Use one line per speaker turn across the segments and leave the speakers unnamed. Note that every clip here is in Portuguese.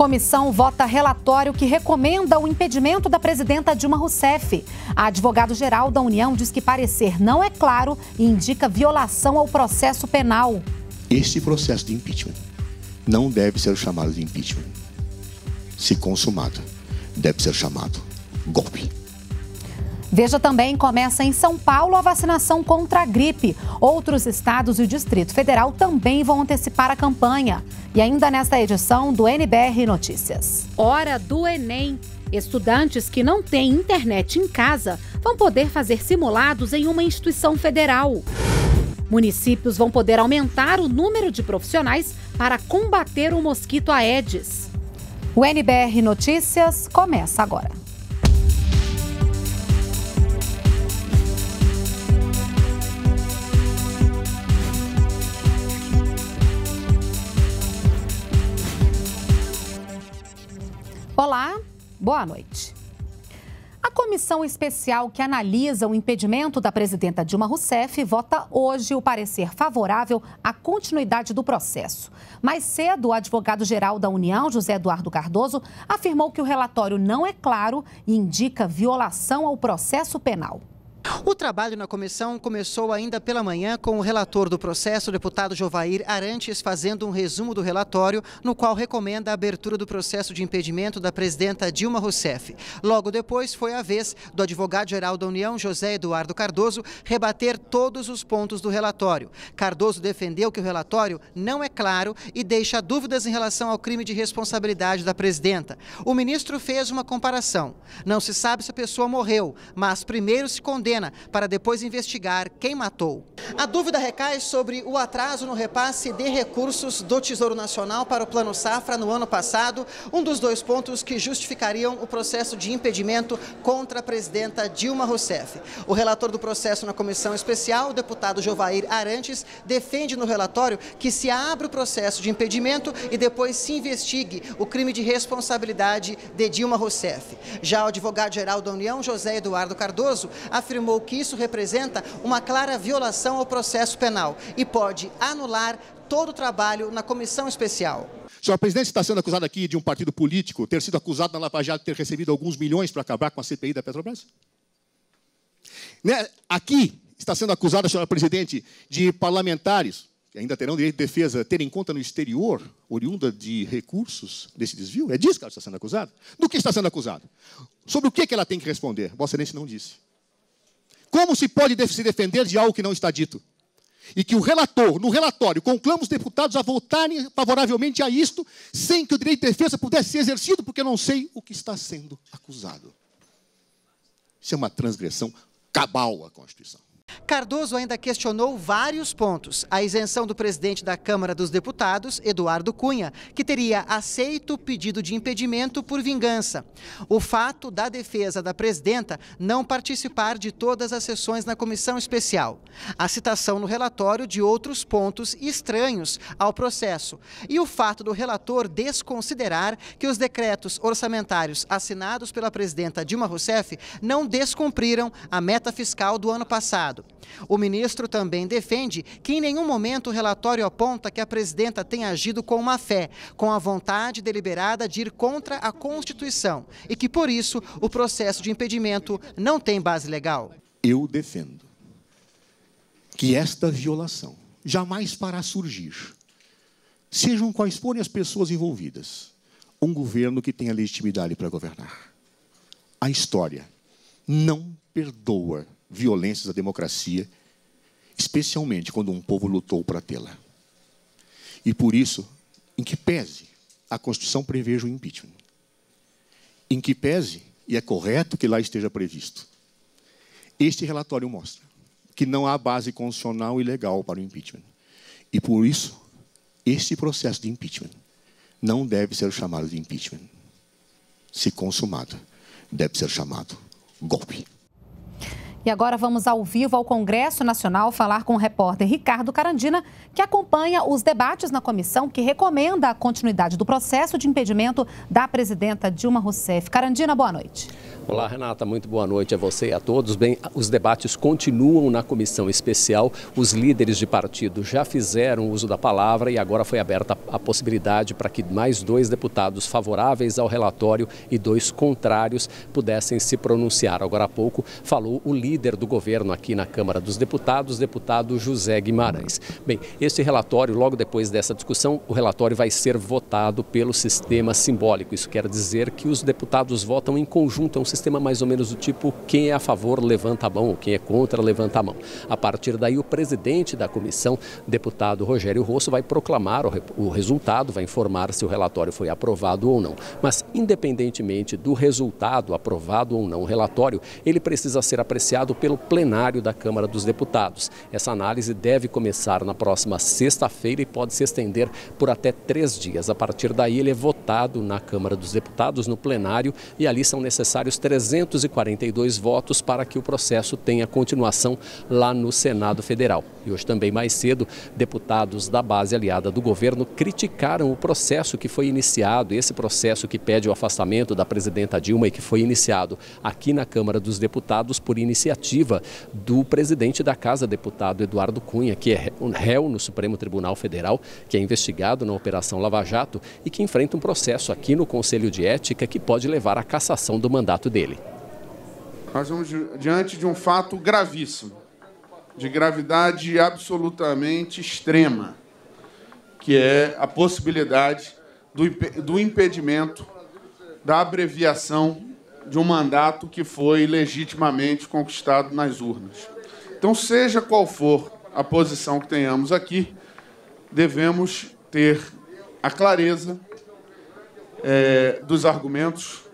Comissão vota relatório que recomenda o impedimento da presidenta Dilma Rousseff. A advogado-geral da União diz que parecer não é claro e indica violação ao processo penal.
Este processo de impeachment não deve ser chamado de impeachment. Se consumado, deve ser chamado golpe.
Veja também, começa em São Paulo a vacinação contra a gripe. Outros estados e o Distrito Federal também vão antecipar a campanha. E ainda nesta edição do NBR Notícias. Hora do Enem. Estudantes que não têm internet em casa vão poder fazer simulados em uma instituição federal. Municípios vão poder aumentar o número de profissionais para combater o mosquito Aedes. O NBR Notícias começa agora. Boa noite. A comissão especial que analisa o impedimento da presidenta Dilma Rousseff vota hoje o parecer favorável à continuidade do processo. Mais cedo, o advogado-geral da União, José Eduardo Cardoso, afirmou que o relatório não é claro e indica violação ao processo penal.
O trabalho na comissão começou ainda pela manhã com o relator do processo, o deputado Jovair Arantes, fazendo um resumo do relatório, no qual recomenda a abertura do processo de impedimento da presidenta Dilma Rousseff. Logo depois, foi a vez do advogado-geral da União, José Eduardo Cardoso, rebater todos os pontos do relatório. Cardoso defendeu que o relatório não é claro e deixa dúvidas em relação ao crime de responsabilidade da presidenta. O ministro fez uma comparação. Não se sabe se a pessoa morreu, mas primeiro se condena para depois investigar quem matou. A dúvida recai sobre o atraso no repasse de recursos do Tesouro Nacional para o Plano Safra no ano passado, um dos dois pontos que justificariam o processo de impedimento contra a presidenta Dilma Rousseff. O relator do processo na comissão especial, o deputado Jovair Arantes, defende no relatório que se abra o processo de impedimento e depois se investigue o crime de responsabilidade de Dilma Rousseff. Já o advogado-geral da União, José Eduardo Cardoso, afirmou afirmou que isso representa uma clara violação ao processo penal e pode anular todo o trabalho na comissão especial.
Senhor presidente está sendo acusado aqui de um partido político ter sido acusado na Lava Jato de ter recebido alguns milhões para acabar com a CPI da Petrobras? Né? Aqui está sendo acusado, senhora presidente, de parlamentares que ainda terão direito de defesa terem conta no exterior, oriunda de recursos desse desvio? É disso que ela está sendo acusada? Do que está sendo acusada? Sobre o que ela tem que responder? Vossa Excelência não disse. Como se pode se defender de algo que não está dito? E que o relator, no relatório, conclama os deputados a votarem favoravelmente a isto, sem que o direito de defesa pudesse ser exercido, porque eu não sei o que está sendo acusado. Isso é uma transgressão cabal à Constituição.
Cardoso ainda questionou vários pontos. A isenção do presidente da Câmara dos Deputados, Eduardo Cunha, que teria aceito o pedido de impedimento por vingança. O fato da defesa da presidenta não participar de todas as sessões na comissão especial. A citação no relatório de outros pontos estranhos ao processo. E o fato do relator desconsiderar que os decretos orçamentários assinados pela presidenta Dilma Rousseff não descumpriram a meta fiscal do ano passado. O ministro também defende que em nenhum momento o relatório aponta que a presidenta tenha agido com má fé, com a vontade deliberada de ir contra a Constituição e que, por isso, o processo de impedimento não tem base legal.
Eu defendo que esta violação jamais fará surgir, sejam quais forem as pessoas envolvidas, um governo que tenha legitimidade para governar. A história não perdoa violências à democracia, especialmente quando um povo lutou para tê-la. E por isso, em que pese a Constituição preveja o impeachment, em que pese, e é correto que lá esteja previsto, este relatório mostra que não há base constitucional e legal para o impeachment. E por isso, este processo de impeachment não deve ser chamado de impeachment. Se consumado, deve ser chamado golpe.
E agora vamos ao vivo ao Congresso Nacional falar com o repórter Ricardo Carandina, que acompanha os debates na comissão que recomenda a continuidade do processo de impedimento da presidenta Dilma Rousseff. Carandina, boa noite.
Olá, Renata, muito boa noite a você e a todos. Bem, os debates continuam na comissão especial. Os líderes de partido já fizeram uso da palavra e agora foi aberta a possibilidade para que mais dois deputados favoráveis ao relatório e dois contrários pudessem se pronunciar. Agora há pouco falou o líder do governo aqui na Câmara dos Deputados, deputado José Guimarães. Bem, esse relatório, logo depois dessa discussão, o relatório vai ser votado pelo sistema simbólico. Isso quer dizer que os deputados votam em conjunto, é um sistema mais ou menos do tipo quem é a favor levanta a mão, quem é contra levanta a mão. A partir daí o presidente da comissão, deputado Rogério Rosso, vai proclamar o resultado, vai informar se o relatório foi aprovado ou não. Mas independentemente do resultado, aprovado ou não o relatório, ele precisa ser apreciado pelo plenário da Câmara dos Deputados. Essa análise deve começar na próxima sexta-feira e pode se estender por até três dias. A partir daí ele é votado na Câmara dos Deputados, no plenário, e ali são necessários 342 votos para que o processo tenha continuação lá no Senado Federal. E hoje também mais cedo, deputados da base aliada do governo criticaram o processo que foi iniciado, esse processo que pede o afastamento da presidenta Dilma e que foi iniciado aqui na Câmara dos Deputados por iniciativa do presidente da Casa, deputado Eduardo Cunha, que é réu no Supremo Tribunal Federal, que é investigado na Operação Lava Jato e que enfrenta um processo aqui no Conselho de Ética que pode levar à cassação do mandato dele.
Nós vamos diante de um fato gravíssimo, de gravidade absolutamente extrema, que é a possibilidade do, do impedimento da abreviação de um mandato que foi legitimamente conquistado nas urnas. Então, seja qual for a posição que tenhamos aqui, devemos ter a clareza é, dos argumentos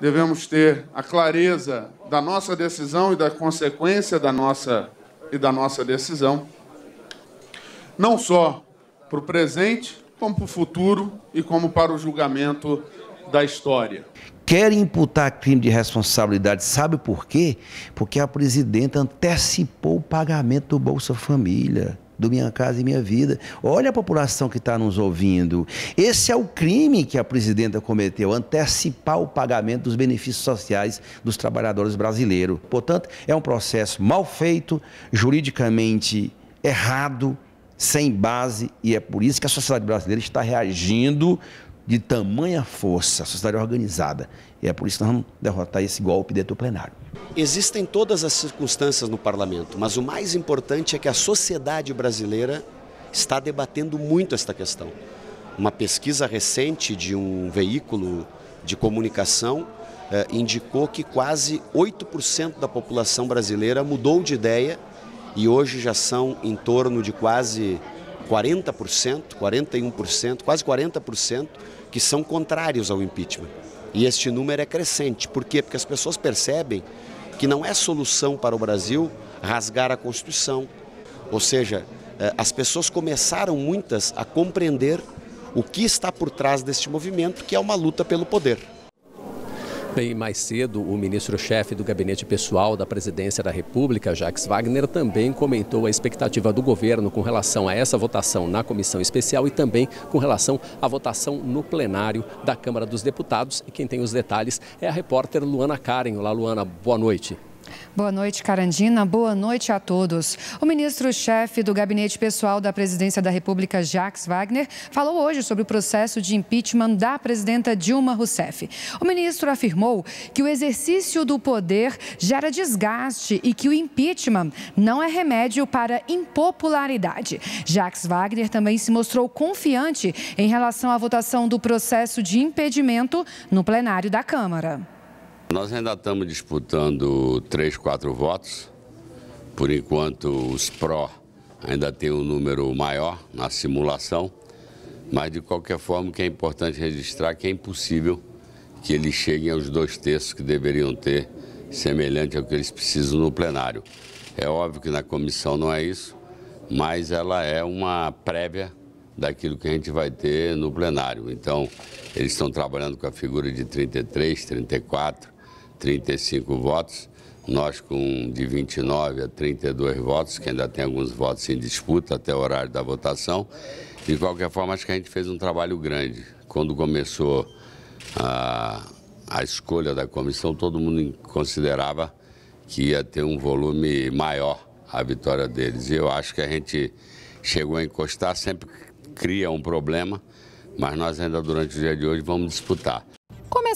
devemos ter a clareza da nossa decisão e da consequência da nossa e da nossa decisão, não só para o presente, como para o futuro e como para o julgamento da história.
Quer imputar crime de responsabilidade, sabe por quê? Porque a presidenta antecipou o pagamento do Bolsa Família do Minha Casa e Minha Vida. Olha a população que está nos ouvindo. Esse é o crime que a presidenta cometeu, antecipar o pagamento dos benefícios sociais dos trabalhadores brasileiros. Portanto, é um processo mal feito, juridicamente errado, sem base, e é por isso que a sociedade brasileira está reagindo de tamanha força, a sociedade organizada. E é por isso que nós vamos derrotar esse golpe dentro do plenário.
Existem todas as circunstâncias no parlamento, mas o mais importante é que a sociedade brasileira está debatendo muito esta questão. Uma pesquisa recente de um veículo de comunicação eh, indicou que quase 8% da população brasileira mudou de ideia e hoje já são em torno de quase 40%, 41%, quase 40% que são contrários ao impeachment. E este número é crescente. Por quê? Porque as pessoas percebem que não é solução para o Brasil rasgar a Constituição. Ou seja, eh, as pessoas começaram muitas a compreender o que está por trás deste movimento, que é uma luta pelo poder.
Bem, mais cedo, o ministro-chefe do gabinete pessoal da presidência da República, Jacques Wagner, também comentou a expectativa do governo com relação a essa votação na comissão especial e também com relação à votação no plenário da Câmara dos Deputados. E quem tem os detalhes é a repórter Luana Karen. Olá, Luana, boa noite.
Boa noite, Carandina. Boa noite a todos. O ministro-chefe do Gabinete Pessoal da Presidência da República, Jacques Wagner, falou hoje sobre o processo de impeachment da presidenta Dilma Rousseff. O ministro afirmou que o exercício do poder gera desgaste e que o impeachment não é remédio para impopularidade. Jacques Wagner também se mostrou confiante em relação à votação do processo de impedimento no plenário da Câmara.
Nós ainda estamos disputando três, quatro votos. Por enquanto, os pró ainda tem um número maior na simulação, mas de qualquer forma, o que é importante registrar é que é impossível que eles cheguem aos dois terços que deveriam ter, semelhante ao que eles precisam no plenário. É óbvio que na comissão não é isso, mas ela é uma prévia daquilo que a gente vai ter no plenário. Então, eles estão trabalhando com a figura de 33, 34, 35 votos, nós com de 29 a 32 votos, que ainda tem alguns votos em disputa até o horário da votação. De qualquer forma, acho que a gente fez um trabalho grande. Quando começou a, a escolha da comissão, todo mundo considerava que ia ter um volume maior a vitória deles. E eu acho que a gente chegou a encostar, sempre cria um problema, mas nós ainda durante o dia de hoje vamos disputar.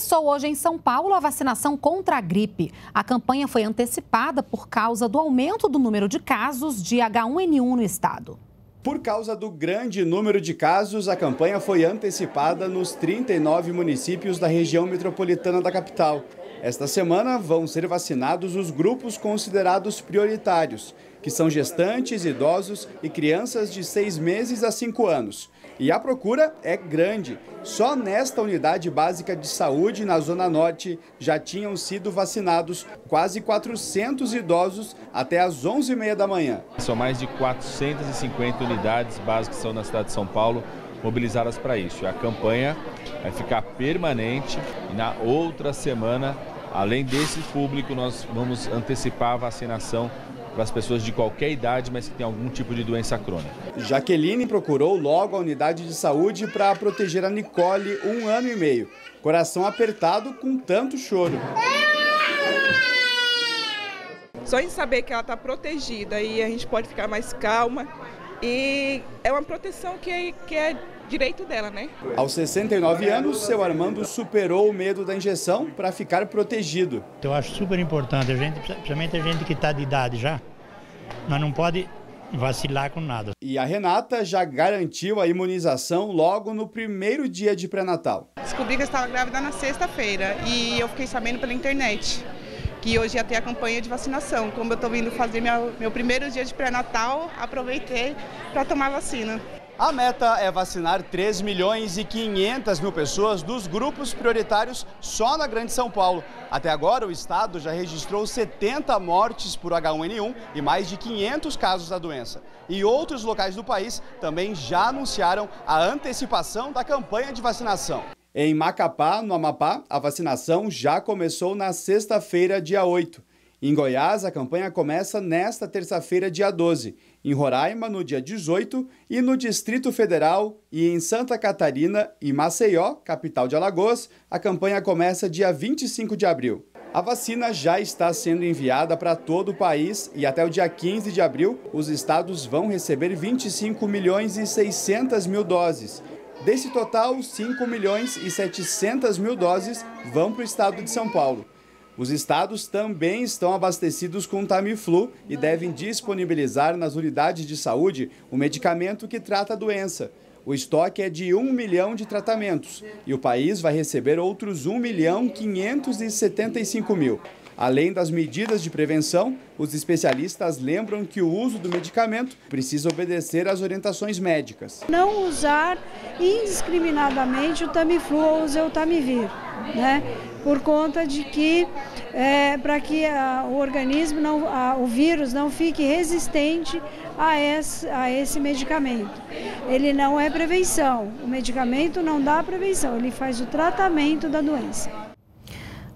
Começou hoje em São Paulo a vacinação contra a gripe. A campanha foi antecipada por causa do aumento do número de casos de H1N1 no estado.
Por causa do grande número de casos, a campanha foi antecipada nos 39 municípios da região metropolitana da capital. Esta semana vão ser vacinados os grupos considerados prioritários, que são gestantes, idosos e crianças de seis meses a cinco anos. E a procura é grande. Só nesta unidade básica de saúde na Zona Norte já tinham sido vacinados quase 400 idosos até às 11h30 da manhã.
São mais de 450 unidades básicas que são na cidade de São Paulo mobilizadas para isso. A campanha vai ficar permanente e na outra semana, além desse público, nós vamos antecipar a vacinação para as pessoas de qualquer idade, mas que têm algum tipo de doença crônica.
Jaqueline procurou logo a unidade de saúde para proteger a Nicole, um ano e meio. Coração apertado com tanto choro.
Só em saber que ela está protegida e a gente pode ficar mais calma. E é uma proteção que é, que é direito dela, né?
Aos 69 anos, seu Armando superou o medo da injeção para ficar protegido.
Eu acho super importante, a gente, principalmente a gente que está de idade já, mas não pode vacilar com nada.
E a Renata já garantiu a imunização logo no primeiro dia de pré-natal.
Descobri que eu estava grávida na sexta-feira e eu fiquei sabendo pela internet que hoje ia ter a campanha de vacinação. Como eu estou vindo fazer meu, meu primeiro dia de pré-natal, aproveitei para tomar vacina.
A meta é vacinar 3 milhões e 500 mil pessoas dos grupos prioritários só na Grande São Paulo. Até agora, o estado já registrou 70 mortes por H1N1 e mais de 500 casos da doença. E outros locais do país também já anunciaram a antecipação da campanha de vacinação. Em Macapá, no Amapá, a vacinação já começou na sexta-feira, dia 8. Em Goiás, a campanha começa nesta terça-feira, dia 12 em Roraima no dia 18 e no Distrito Federal e em Santa Catarina e Maceió, capital de Alagoas, a campanha começa dia 25 de abril. A vacina já está sendo enviada para todo o país e até o dia 15 de abril os estados vão receber 25 milhões e 600 mil doses. Desse total, 5 milhões e 700 mil doses vão para o estado de São Paulo. Os estados também estão abastecidos com Tamiflu e devem disponibilizar nas unidades de saúde o medicamento que trata a doença. O estoque é de 1 milhão de tratamentos e o país vai receber outros 1 milhão 575 mil. Além das medidas de prevenção, os especialistas lembram que o uso do medicamento precisa obedecer às orientações médicas.
Não usar indiscriminadamente o Tamiflu ou o Zeutamivir, né? por conta de que, é, para que a, o organismo, não, a, o vírus não fique resistente a esse, a esse medicamento. Ele não é prevenção, o medicamento não dá prevenção, ele faz o tratamento da doença.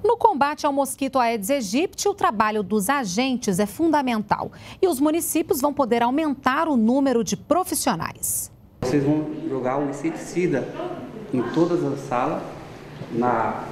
No combate ao mosquito Aedes aegypti, o trabalho dos agentes é fundamental e os municípios vão poder aumentar o número de profissionais.
Vocês vão jogar o inseticida em todas as salas, na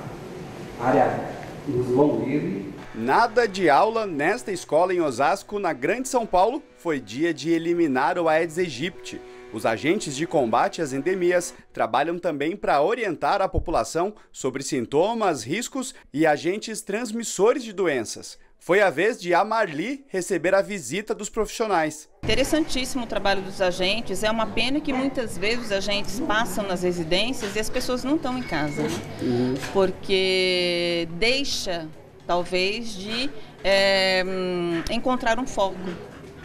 área dos vão livre.
Nada de aula nesta escola em Osasco, na Grande São Paulo, foi dia de eliminar o Aedes aegypti. Os agentes de combate às endemias trabalham também para orientar a população sobre sintomas, riscos e agentes transmissores de doenças. Foi a vez de Amarli receber a visita dos profissionais.
Interessantíssimo o trabalho dos agentes. É uma pena que muitas vezes os agentes passam nas residências e as pessoas não estão em casa, né? uhum. porque deixa talvez de é, encontrar um foco.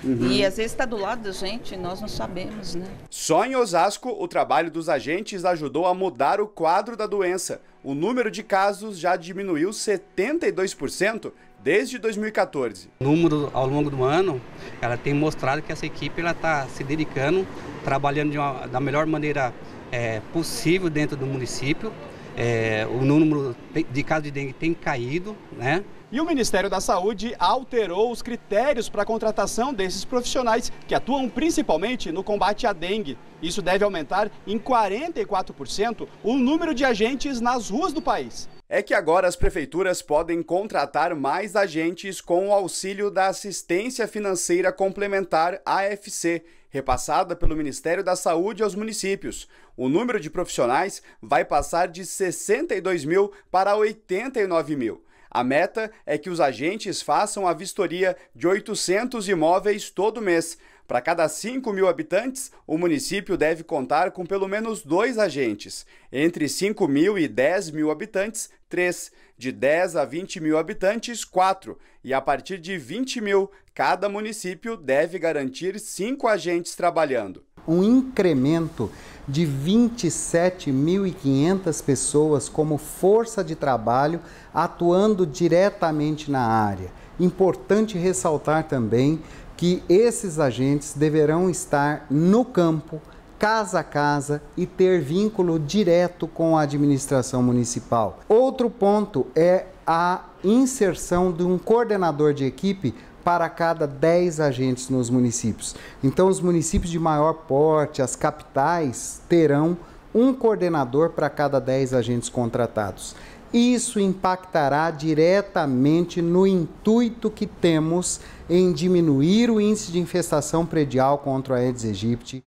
Uhum. E às vezes está do lado da gente, nós não sabemos, né?
Só em Osasco, o trabalho dos agentes ajudou a mudar o quadro da doença. O número de casos já diminuiu 72% desde 2014.
O número ao longo do ano, ela tem mostrado que essa equipe ela está se dedicando, trabalhando uma, da melhor maneira é, possível dentro do município. É, o número de casos de dengue tem caído, né?
E o Ministério da Saúde alterou os critérios para a contratação desses profissionais que atuam principalmente no combate à dengue. Isso deve aumentar em 44% o número de agentes nas ruas do país. é que agora as prefeituras podem contratar mais agentes com o auxílio da Assistência Financeira Complementar AFC, repassada pelo Ministério da Saúde aos municípios. O número de profissionais vai passar de 62 mil para 89 mil. A meta é que os agentes façam a vistoria de 800 imóveis todo mês. Para cada 5 mil habitantes, o município deve contar com pelo menos dois agentes. Entre 5 mil e 10 mil habitantes, três. De 10 a 20 mil habitantes, quatro. E a partir de 20 mil, cada município deve garantir cinco agentes trabalhando.
Um incremento de 27.500 pessoas como força de trabalho atuando diretamente na área. Importante ressaltar também que esses agentes deverão estar no campo, casa a casa e ter vínculo direto com a administração municipal. Outro ponto é a inserção de um coordenador de equipe para cada 10 agentes nos municípios. Então, os municípios de maior porte, as capitais, terão um coordenador para cada 10 agentes contratados. Isso impactará diretamente no intuito que temos em diminuir o índice de infestação predial contra a Aedes aegypti.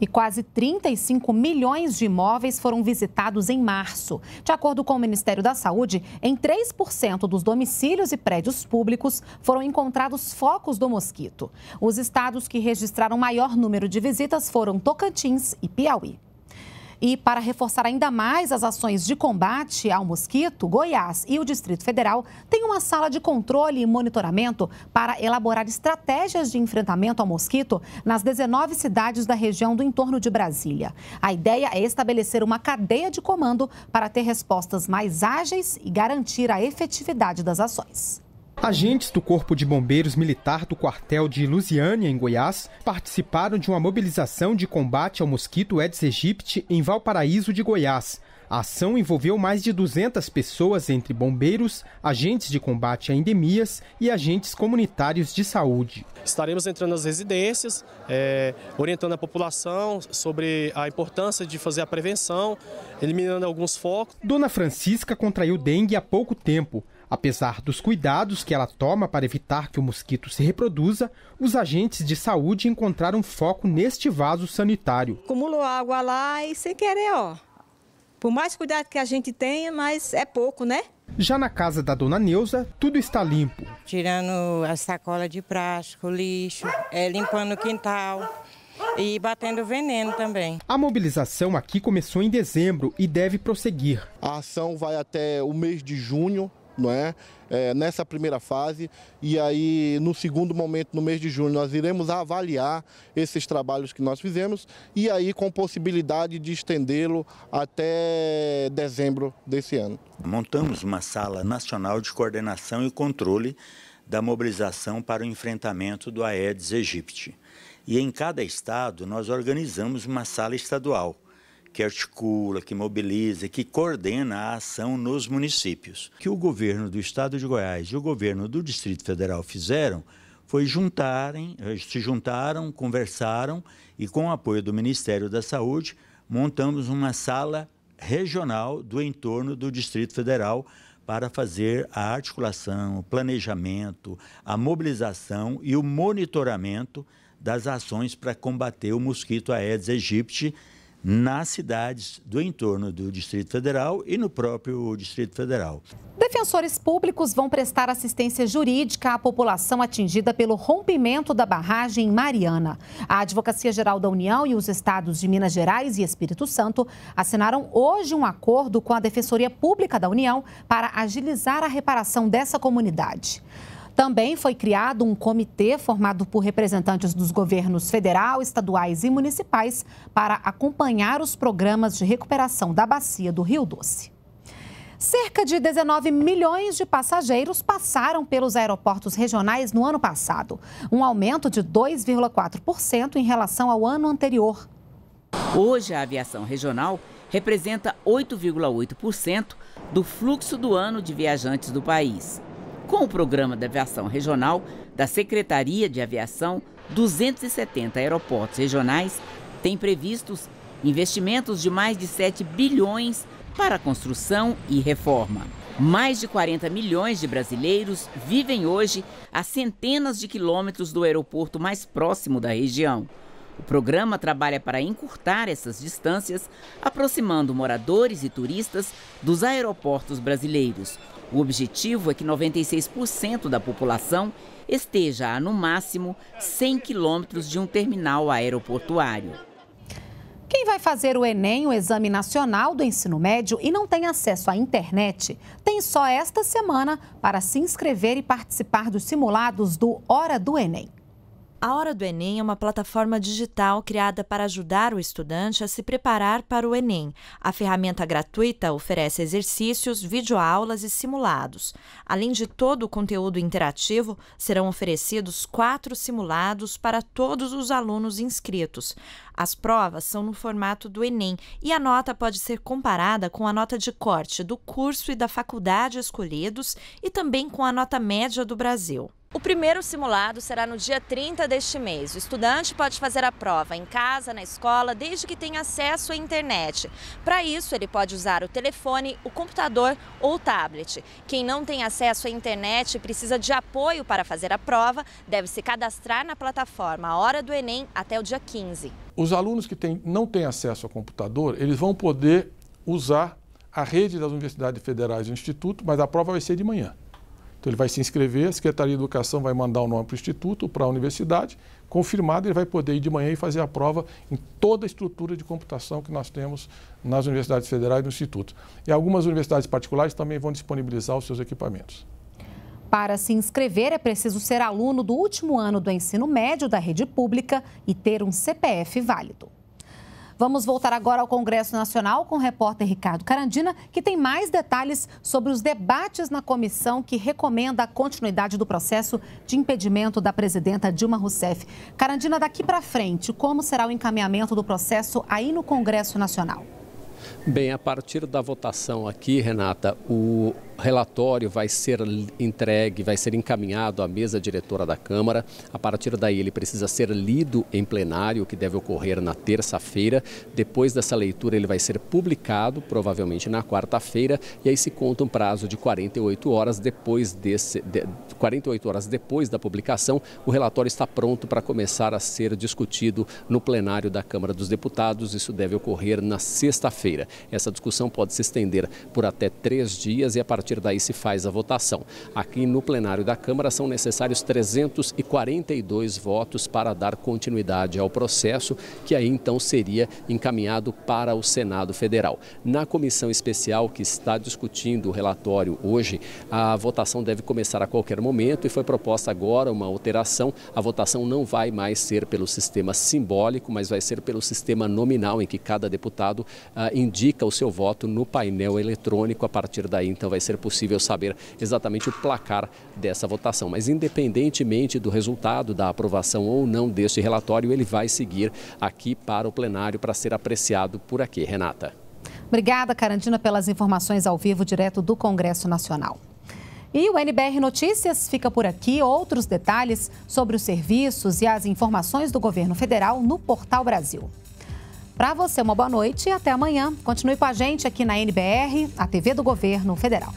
E quase 35 milhões de imóveis foram visitados em março. De acordo com o Ministério da Saúde, em 3% dos domicílios e prédios públicos foram encontrados focos do mosquito. Os estados que registraram maior número de visitas foram Tocantins e Piauí. E para reforçar ainda mais as ações de combate ao mosquito, Goiás e o Distrito Federal têm uma sala de controle e monitoramento para elaborar estratégias de enfrentamento ao mosquito nas 19 cidades da região do entorno de Brasília. A ideia é estabelecer uma cadeia de comando para ter respostas mais ágeis e garantir a efetividade das ações.
Agentes do Corpo de Bombeiros Militar do quartel de Lusiânia, em Goiás, participaram de uma mobilização de combate ao mosquito Aedes aegypti em Valparaíso de Goiás. A ação envolveu mais de 200 pessoas, entre bombeiros, agentes de combate a endemias e agentes comunitários de saúde.
Estaremos entrando nas residências, é, orientando a população sobre a importância de fazer a prevenção, eliminando alguns focos.
Dona Francisca contraiu dengue há pouco tempo. Apesar dos cuidados que ela toma para evitar que o mosquito se reproduza, os agentes de saúde encontraram foco neste vaso sanitário.
Acumulou água lá e sem querer, ó. Por mais cuidado que a gente tenha, mas é pouco, né?
Já na casa da dona Neuza, tudo está limpo.
Tirando a sacola de plástico, lixo, é, limpando o quintal e batendo veneno também.
A mobilização aqui começou em dezembro e deve prosseguir.
A ação vai até o mês de junho não é? é? nessa primeira fase. E aí, no segundo momento, no mês de junho, nós iremos avaliar esses trabalhos que nós fizemos e aí com possibilidade de estendê-lo até dezembro desse ano.
Montamos uma sala nacional de coordenação e controle da mobilização para o enfrentamento do Aedes aegypti. E em cada estado nós organizamos uma sala estadual que articula, que mobiliza, que coordena a ação nos municípios. O que o governo do estado de Goiás e o governo do Distrito Federal fizeram foi juntarem, eh, se juntaram, conversaram e com o apoio do Ministério da Saúde montamos uma sala regional do entorno do Distrito Federal para fazer a articulação, o planejamento, a mobilização e o monitoramento das ações para combater o mosquito Aedes aegypti nas cidades do entorno do Distrito Federal e no próprio Distrito Federal.
Defensores públicos vão prestar assistência jurídica à população atingida pelo rompimento da barragem em Mariana. A Advocacia Geral da União e os estados de Minas Gerais e Espírito Santo assinaram hoje um acordo com a Defensoria Pública da União para agilizar a reparação dessa comunidade. Também foi criado um comitê formado por representantes dos governos federal, estaduais e municipais para acompanhar os programas de recuperação da bacia do Rio Doce. Cerca de 19 milhões de passageiros passaram pelos aeroportos regionais no ano passado, um aumento de 2,4% em relação ao ano anterior.
Hoje, a aviação regional representa 8,8% do fluxo do ano de viajantes do país. Com o programa de aviação regional da Secretaria de Aviação, 270 aeroportos regionais têm previstos Investimentos de mais de 7 bilhões para construção e reforma. Mais de 40 milhões de brasileiros vivem hoje a centenas de quilômetros do aeroporto mais próximo da região. O programa trabalha para encurtar essas distâncias, aproximando moradores e turistas dos aeroportos brasileiros. O objetivo é que 96% da população esteja a, no máximo, 100 quilômetros de um terminal aeroportuário.
Quem vai fazer o Enem, o Exame Nacional do Ensino Médio, e não tem acesso à internet, tem só esta semana para se inscrever e participar dos simulados do Hora do Enem.
A Hora do Enem é uma plataforma digital criada para ajudar o estudante a se preparar para o Enem. A ferramenta gratuita oferece exercícios, videoaulas e simulados. Além de todo o conteúdo interativo, serão oferecidos quatro simulados para todos os alunos inscritos. As provas são no formato do Enem e a nota pode ser comparada com a nota de corte do curso e da faculdade escolhidos e também com a nota média do Brasil. O primeiro simulado será no dia 30 deste mês. O estudante pode fazer a prova em casa, na escola, desde que tenha acesso à internet. Para isso, ele pode usar o telefone, o computador ou o tablet. Quem não tem acesso à internet e precisa de apoio para fazer a prova, deve se cadastrar na plataforma Hora do Enem até o dia 15.
Os alunos que não têm acesso ao computador, eles vão poder usar a rede das universidades federais do Instituto, mas a prova vai ser de manhã. Então ele vai se inscrever, a Secretaria de Educação vai mandar o nome para o Instituto, para a universidade, confirmado, ele vai poder ir de manhã e fazer a prova em toda a estrutura de computação que nós temos nas universidades federais e no Instituto. E algumas universidades particulares também vão disponibilizar os seus equipamentos.
Para se inscrever, é preciso ser aluno do último ano do ensino médio da rede pública e ter um CPF válido. Vamos voltar agora ao Congresso Nacional com o repórter Ricardo Carandina, que tem mais detalhes sobre os debates na comissão que recomenda a continuidade do processo de impedimento da presidenta Dilma Rousseff. Carandina, daqui para frente, como será o encaminhamento do processo aí no Congresso Nacional?
Bem, a partir da votação aqui, Renata, o relatório vai ser entregue, vai ser encaminhado à mesa diretora da Câmara. A partir daí, ele precisa ser lido em plenário, que deve ocorrer na terça-feira. Depois dessa leitura, ele vai ser publicado, provavelmente na quarta-feira, e aí se conta um prazo de 48 horas depois desse. De, 48 horas depois da publicação, o relatório está pronto para começar a ser discutido no plenário da Câmara dos Deputados. Isso deve ocorrer na sexta-feira. Essa discussão pode se estender por até três dias e a partir partir daí se faz a votação. Aqui no plenário da Câmara são necessários 342 votos para dar continuidade ao processo, que aí então seria encaminhado para o Senado Federal. Na comissão especial que está discutindo o relatório hoje, a votação deve começar a qualquer momento e foi proposta agora uma alteração. A votação não vai mais ser pelo sistema simbólico, mas vai ser pelo sistema nominal, em que cada deputado ah, indica o seu voto no painel eletrônico. A partir daí, então, vai ser possível saber exatamente o placar dessa votação. Mas, independentemente do resultado da aprovação ou não deste relatório, ele vai seguir aqui para o plenário para ser apreciado por aqui. Renata.
Obrigada, Carandina, pelas informações ao vivo direto do Congresso Nacional. E o NBR Notícias fica por aqui. Outros detalhes sobre os serviços e as informações do governo federal no Portal Brasil. Para você, uma boa noite e até amanhã. Continue com a gente aqui na NBR, a TV do Governo Federal.